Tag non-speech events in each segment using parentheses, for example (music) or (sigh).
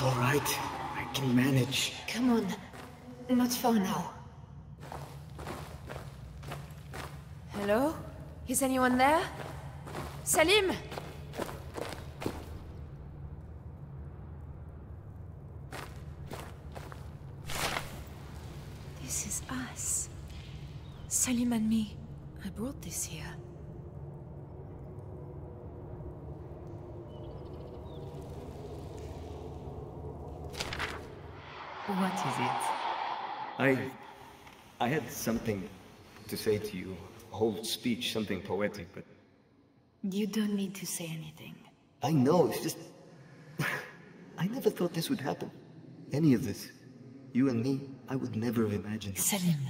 It's all right. I can manage. Come on. Not far now. Hello? Is anyone there? Salim! This is us. Salim and me. I brought this here. What is it? I. I had something to say to you. A whole speech, something poetic, but. You don't need to say anything. I know, it's just. (sighs) I never thought this would happen. Any of this. You and me, I would never have imagined. it. Salim,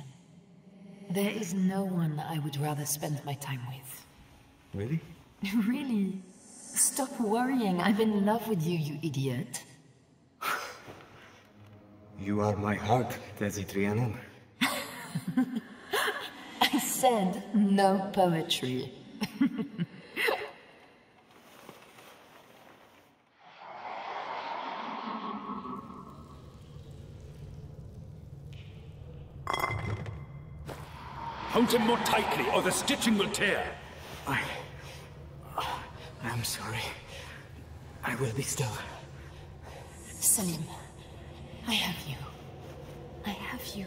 there is no one I would rather spend my time with. Really? (laughs) Really? Stop worrying. I'm in love with you, you idiot. You are my heart, Tasi Trianon. (laughs) I said no poetry. (laughs) Hold him more tightly, or the stitching will tear. I. I'm sorry. I will be still. Salim, I have you. I have you.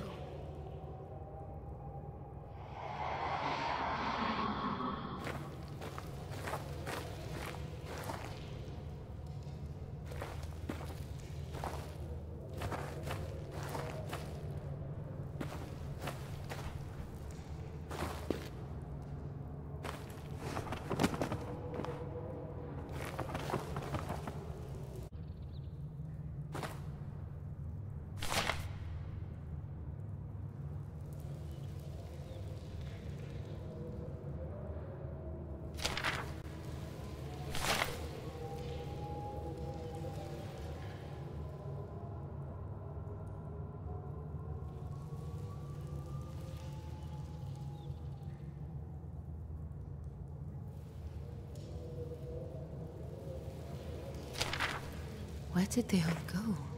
Where did they all go?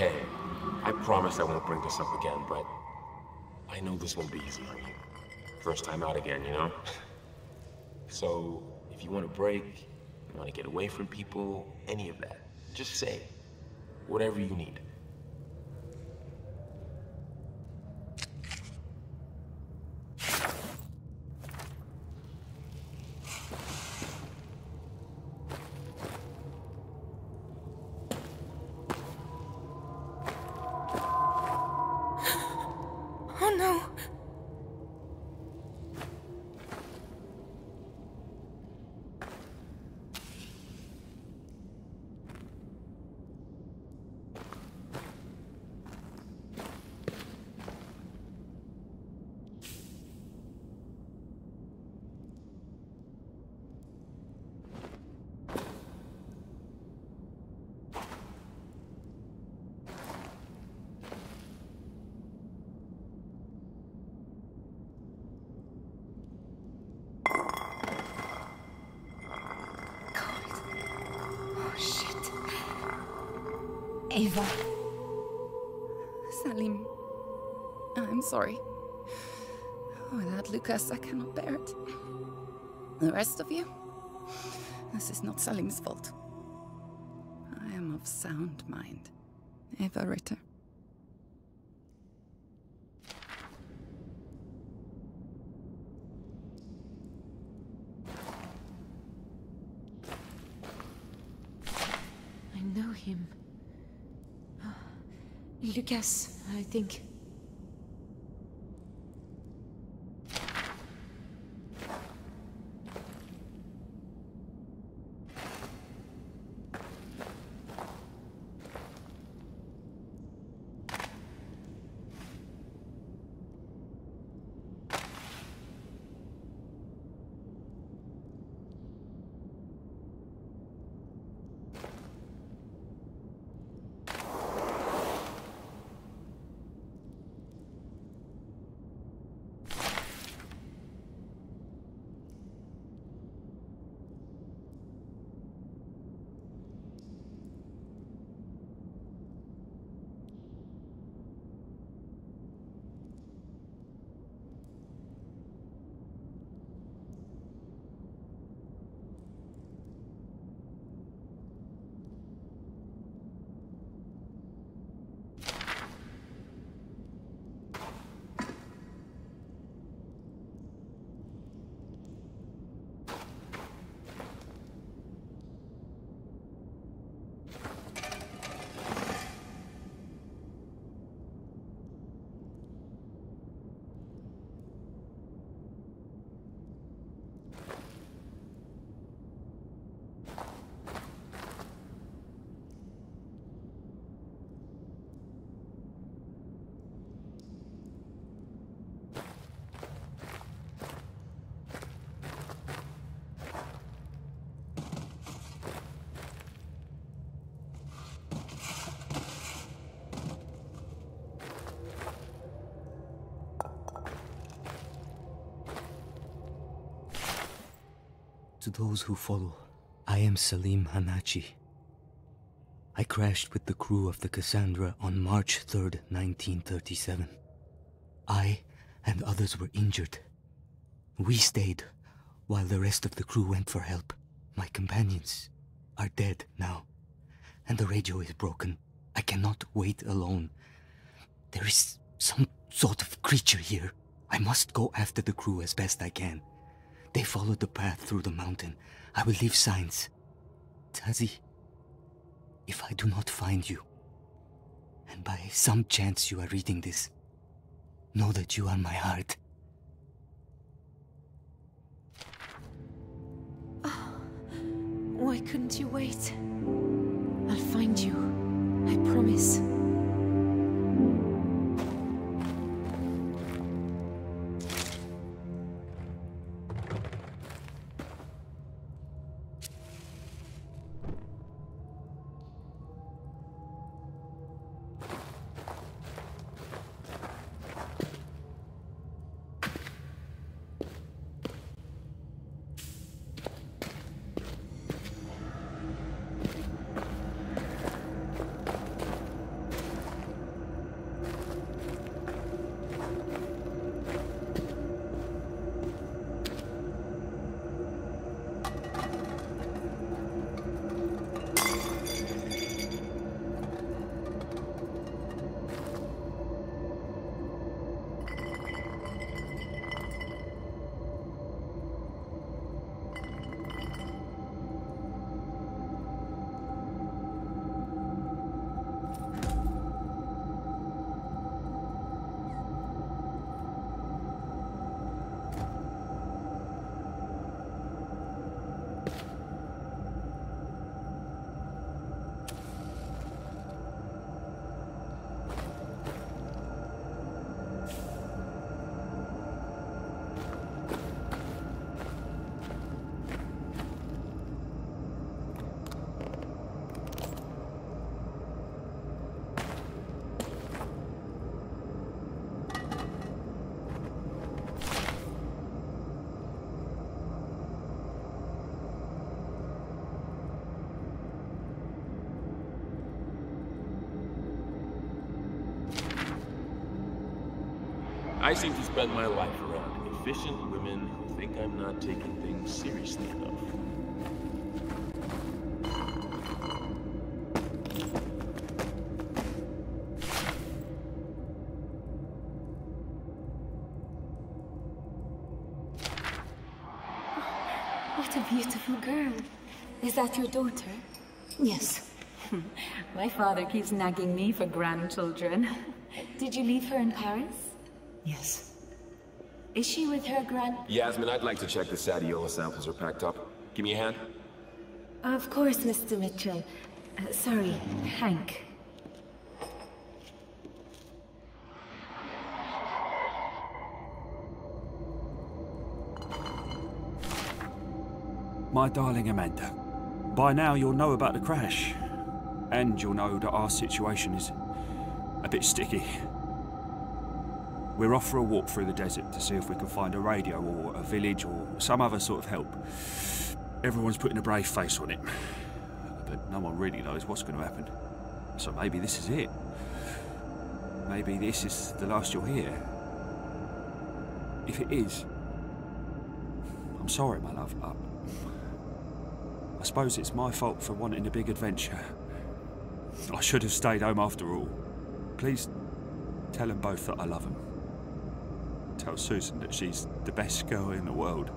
Hey, I promise I won't bring this up again, but I know this won't be easy on you. First time out again, you know? (laughs) So, if you want a break, you want to get away from people, any of that, just say whatever you need. Ava, Salim, I'm sorry. Oh, Without Lucas, I cannot bear it. The rest of you? This is not Salim's fault. I am of sound mind. Eva Ritter. I know him. Lucas, I think. To those who follow, I am Salim Hanachi. I crashed with the crew of the Cassandra on March 3rd, 1937. I and others were injured. We stayed while the rest of the crew went for help. My companions are dead now, and the radio is broken. I cannot wait alone. There is some sort of creature here. I must go after the crew as best I can. They followed the path through the mountain. I will leave signs. Tasi, if I do not find you, and by some chance you are reading this, know that you are my heart. Oh, why couldn't you wait? I'll find you. I promise. I seem to spend my life around efficient women who think I'm not taking things seriously enough. Oh, what a beautiful girl. Is that your daughter? Yes. (laughs) My father keeps nagging me for grandchildren. Did you leave her in Paris? Yes. Is she with her grand... Yasmin, I'd like to check the Sadiola samples are packed up. Give me a hand. Of course, Mr. Mitchell. Uh, sorry, Hank. My darling Amanda, by now you'll know about the crash. And you'll know that our situation is a bit sticky. We're off for a walk through the desert to see if we can find a radio or a village or some other sort of help. Everyone's putting a brave face on it. But no one really knows what's going to happen. So maybe this is it. Maybe this is the last you'll hear. If it is, I'm sorry, my love. I, I suppose it's my fault for wanting a big adventure. I should have stayed home after all. Please tell them both that I love them. Tell Susan that she's the best girl in the world.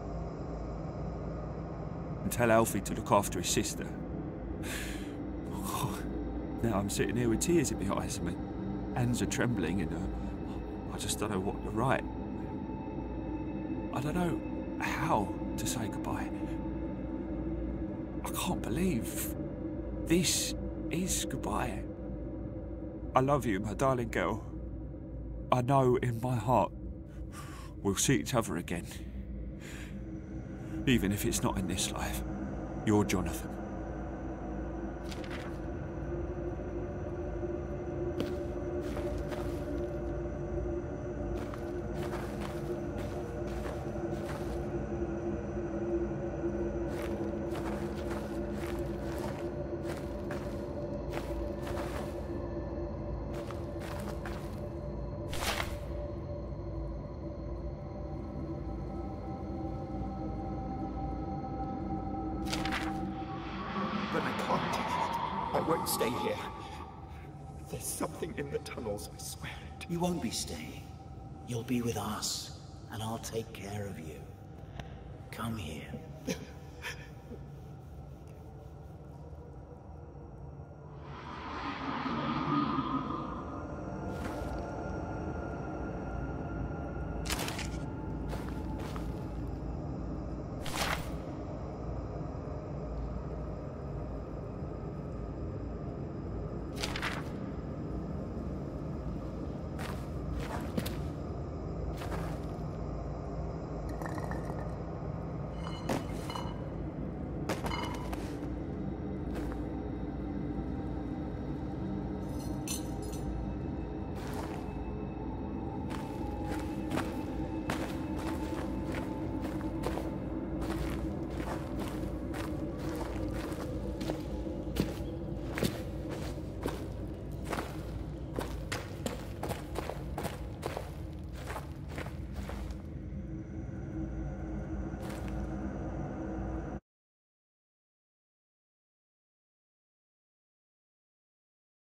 And tell Alfie to look after his sister. (sighs) now I'm sitting here with tears in my eyes and my hands are trembling and uh, I just don't know what to write. I don't know how to say goodbye. I can't believe this is goodbye. I love you, my darling girl. I know in my heart we'll see each other again. Even if it's not in this life. You're Jonathan. But I can't. I won't stay here. There's something in the tunnels, I swear it. You won't be staying. You'll be with us, and I'll take care of you. Come here.